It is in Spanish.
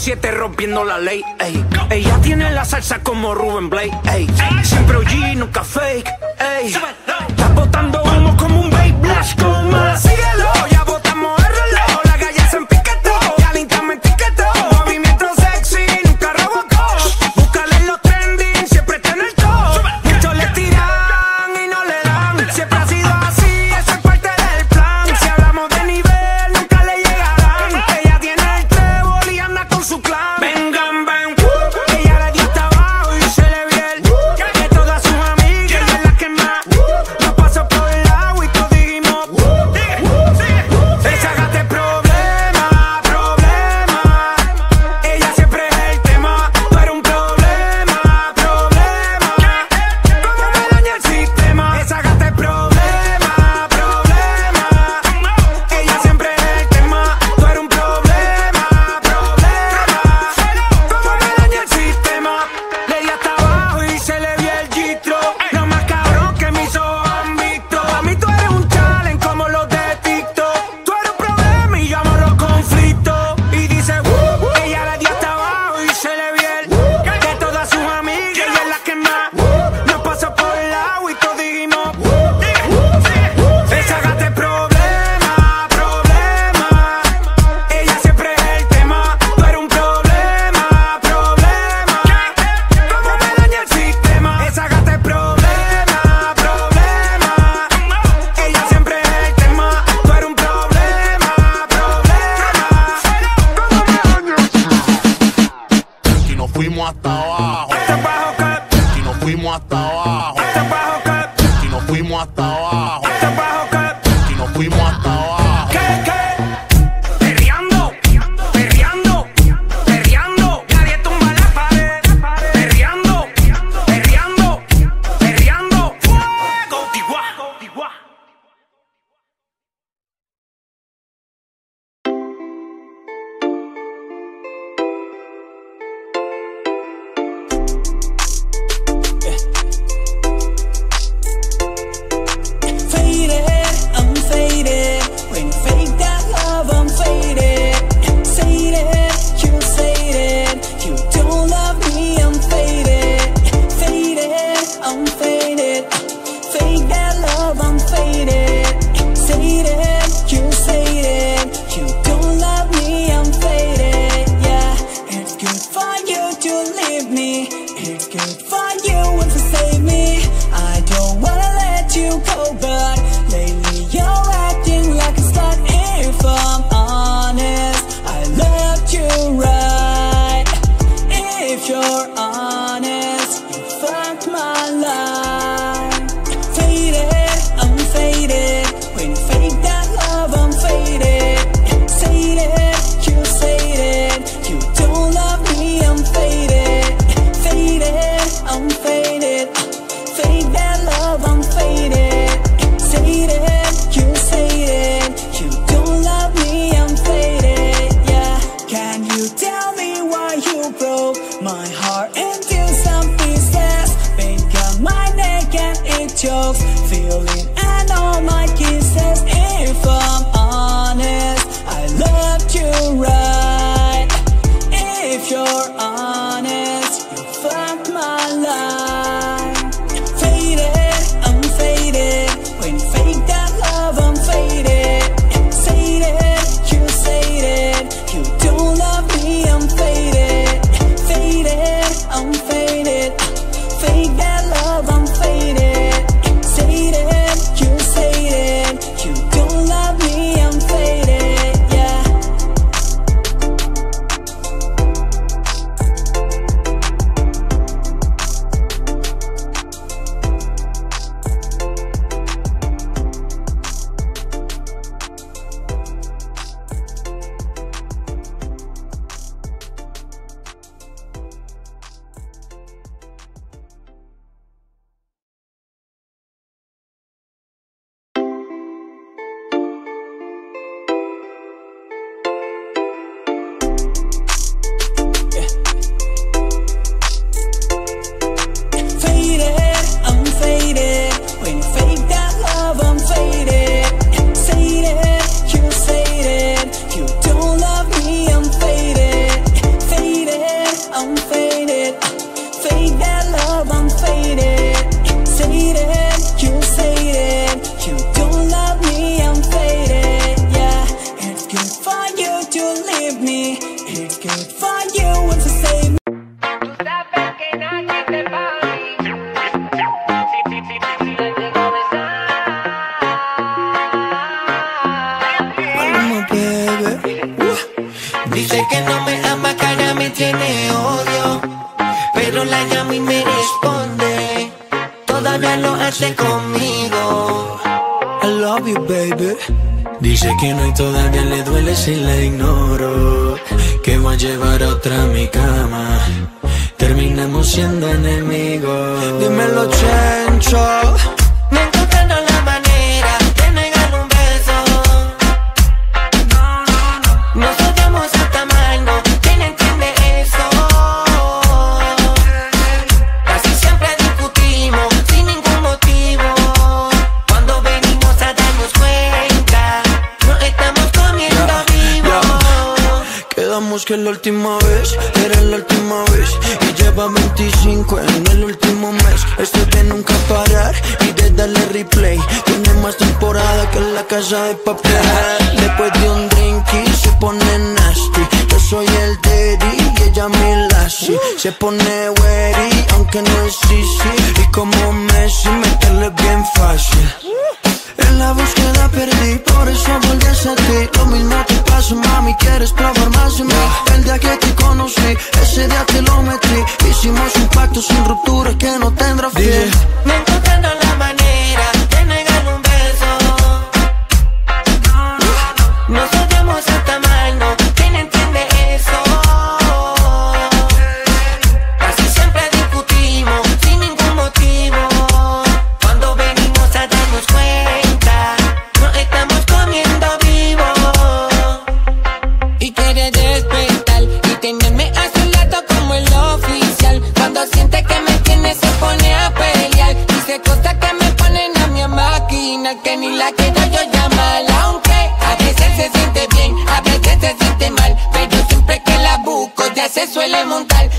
7 rompiendo la ley. Ey. Ella tiene la salsa como Ruben Blake. Ey. Siempre OG, nunca fake. Ey. Está botando humo como un vape. Blush coma. Síguelo. fuimos hasta abajo. Hasta abajo, Y nos fuimos hasta abajo. faded. Fake that love, I'm faded. Say that, you say. You don't love me, I'm faded. Yeah, it's good for you to leave me. It's good for you if save me. I don't wanna let you go, but. love I'm faithful. your eyes. Tiene odio, pero la llamo y me responde. Todavía lo hace conmigo. I love you, baby. Dice que no y todavía le duele si la ignoro. Que voy a llevar a otra a mi cama. Terminamos siendo enemigos. Dímelo, Chencho. Que la última vez era la última vez y lleva 25 en el último mes. Esto de nunca parar y de darle replay. Tiene más temporada que la casa de papel. Después de un drink y se pone nasty. Yo soy el daddy y ella mi lassie. Se pone wary aunque no es easy. Y como Messi meterle bien fácil. En la búsqueda perdí, por eso volví a ti Lo mismo te pasa, mami, quieres probar se suele montar.